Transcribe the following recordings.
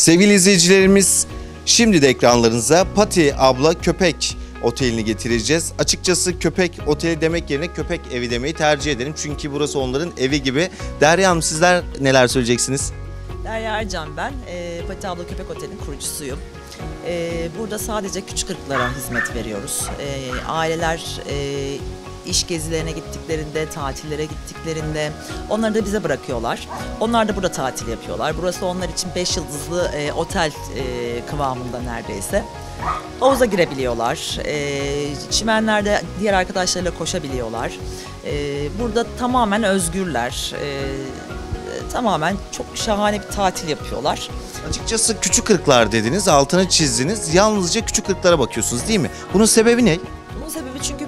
Sevgili izleyicilerimiz şimdi de ekranlarınıza Pati Abla Köpek Oteli'ni getireceğiz. Açıkçası köpek oteli demek yerine köpek evi demeyi tercih ederim. Çünkü burası onların evi gibi. Derya Hanım sizler neler söyleyeceksiniz? Derya Ercan ben. E, Pati Abla Köpek Oteli'nin kurucusuyum. E, burada sadece küçük ırklara hizmet veriyoruz. E, aileler e, iş gezilerine gittiklerinde, tatillere gittiklerinde onları da bize bırakıyorlar. Onlar da burada tatil yapıyorlar. Burası onlar için 5 yıldızlı e, otel e, kıvamında neredeyse. Havuza girebiliyorlar. E, çimenlerde diğer arkadaşlarıyla koşabiliyorlar. E, burada tamamen özgürler. E, tamamen çok şahane bir tatil yapıyorlar. Açıkçası küçük ırklar dediniz, altını çizdiniz. Yalnızca küçük ırklara bakıyorsunuz değil mi? Bunun sebebi ne? Bunun sebebi çünkü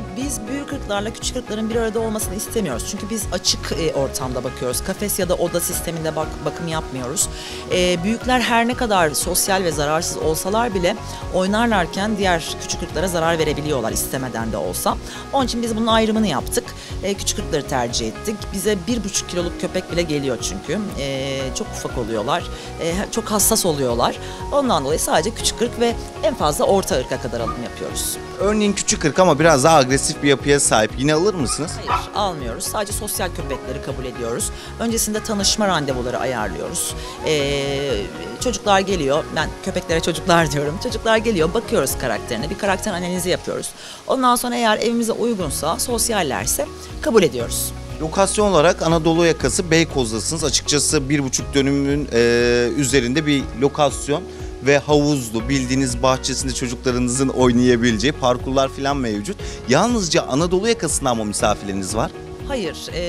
ırklarla küçük ırkların bir arada olmasını istemiyoruz. Çünkü biz açık e, ortamda bakıyoruz. Kafes ya da oda sisteminde bak, bakım yapmıyoruz. E, büyükler her ne kadar sosyal ve zararsız olsalar bile oynarlarken diğer küçük ırklara zarar verebiliyorlar istemeden de olsa. Onun için biz bunun ayrımını yaptık. E, küçük ırkları tercih ettik. Bize bir buçuk kiloluk köpek bile geliyor çünkü. E, çok ufak oluyorlar. E, çok hassas oluyorlar. Ondan dolayı sadece küçük ırk ve en fazla orta ırka kadar alım yapıyoruz. Örneğin küçük ırk ama biraz daha agresif bir yapıya sahip. Yine alır mısınız? Hayır almıyoruz. Sadece sosyal köpekleri kabul ediyoruz. Öncesinde tanışma randevuları ayarlıyoruz. Ee, çocuklar geliyor. Ben köpeklere çocuklar diyorum. Çocuklar geliyor. Bakıyoruz karakterine. Bir karakter analizi yapıyoruz. Ondan sonra eğer evimize uygunsa, sosyallerse kabul ediyoruz. Lokasyon olarak Anadolu yakası Beykoz'dasınız. Açıkçası bir buçuk dönümün e, üzerinde bir lokasyon ve havuzlu bildiğiniz bahçesinde çocuklarınızın oynayabileceği parkurlar falan mevcut. Yalnızca Anadolu yakasından mı misafirleriniz var? Hayır, e,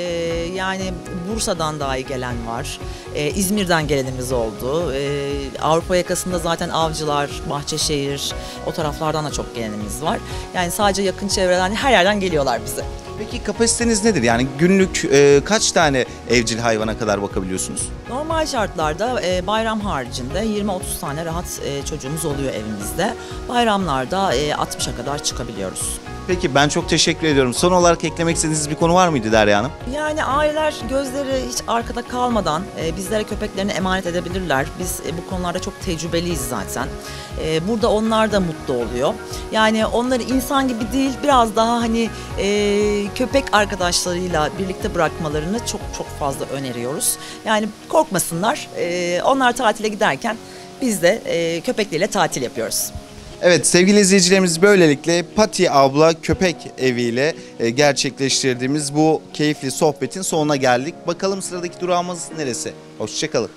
yani Bursa'dan dahi gelen var. E, İzmir'den gelenimiz oldu. E, Avrupa yakasında zaten Avcılar, Bahçeşehir o taraflardan da çok gelenimiz var. Yani sadece yakın çevreden her yerden geliyorlar bize. Peki kapasiteniz nedir? Yani günlük e, kaç tane evcil hayvana kadar bakabiliyorsunuz? Normal şartlarda e, bayram haricinde 20-30 tane rahat e, çocuğumuz oluyor evimizde. Bayramlarda e, 60'a kadar çıkabiliyoruz. Peki ben çok teşekkür ediyorum. Son olarak eklemek istediğiniz bir konu var mıydı Derya Hanım? Yani aileler gözleri hiç arkada kalmadan e, bizlere köpeklerini emanet edebilirler. Biz e, bu konularda çok tecrübeliyiz zaten. E, burada onlar da mutlu oluyor. Yani onları insan gibi değil biraz daha hani e, köpek arkadaşlarıyla birlikte bırakmalarını çok çok fazla öneriyoruz. Yani korkmasınlar. E, onlar tatile giderken biz de e, köpekleriyle tatil yapıyoruz. Evet sevgili izleyicilerimiz böylelikle Pati Abla Köpek Evi ile e, gerçekleştirdiğimiz bu keyifli sohbetin sonuna geldik. Bakalım sıradaki durağımız neresi? Hoşçakalın.